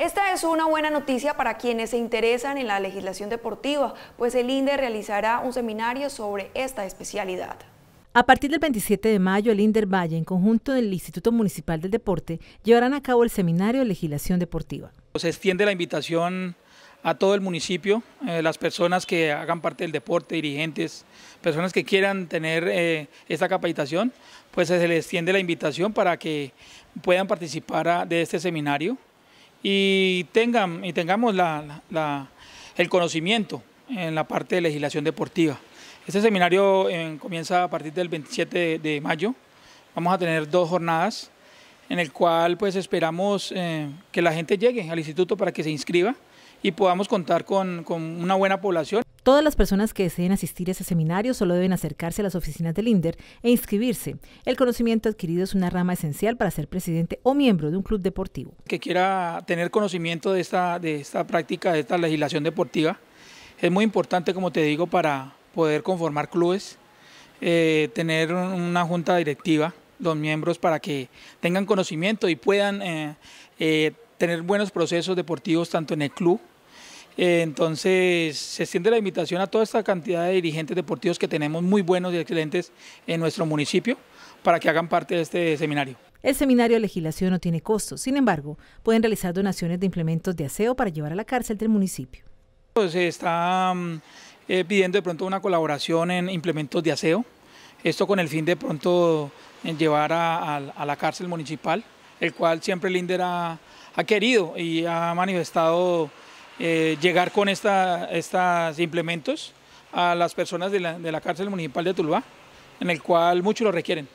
Esta es una buena noticia para quienes se interesan en la legislación deportiva, pues el INDE realizará un seminario sobre esta especialidad. A partir del 27 de mayo, el INDER Valle, en conjunto del Instituto Municipal del Deporte, llevarán a cabo el seminario de legislación deportiva. Se extiende la invitación a todo el municipio, eh, las personas que hagan parte del deporte, dirigentes, personas que quieran tener eh, esta capacitación, pues se les extiende la invitación para que puedan participar de este seminario y, tengan, y tengamos el conocimiento en la parte de legislación deportiva. Este seminario eh, comienza a partir del 27 de, mayo. Vamos a tener dos jornadas en el cual pues esperamos que la gente llegue al instituto para que se inscriba y podamos contar con, con, una buena población. Todas las personas que deseen asistir a ese seminario solo deben acercarse a las oficinas del INDER e inscribirse. El conocimiento adquirido es una rama esencial para ser presidente o miembro de un club deportivo. Que quiera tener conocimiento de esta, de esta práctica, de esta legislación deportiva, es muy importante, como te digo, para poder conformar clubes, eh, tener una junta directiva, los miembros, para que tengan conocimiento y puedan eh, eh, tener buenos procesos deportivos tanto en el club entonces, se extiende la invitación a toda esta cantidad de dirigentes deportivos que tenemos muy buenos y excelentes en nuestro municipio para que hagan parte de este seminario. El seminario de legislación no tiene costos, sin embargo, pueden realizar donaciones de implementos de aseo para llevar a la cárcel del municipio. Pues, se está mm, eh, pidiendo de pronto una colaboración en implementos de aseo, esto con el fin de pronto en llevar a, la cárcel municipal, el cual siempre el INDER ha querido y ha manifestado eh, llegar con estos implementos a las personas de la, cárcel municipal de Tuluá, en el cual muchos lo requieren.